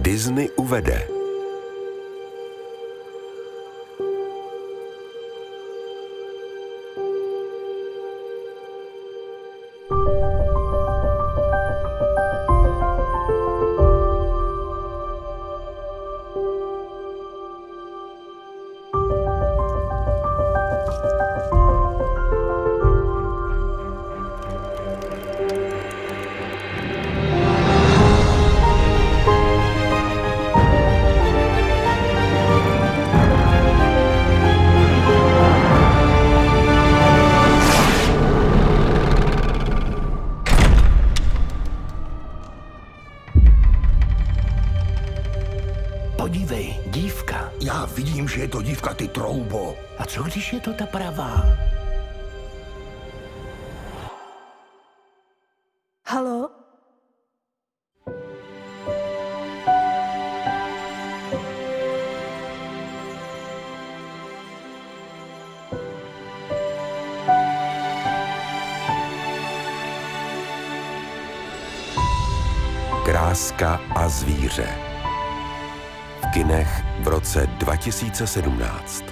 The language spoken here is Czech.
Disney uvede. Podívej, dívka. Já vidím, že je to dívka, ty troubo. A co když je to ta pravá? Halo? Kráska a zvíře. Kinech v roce 2017.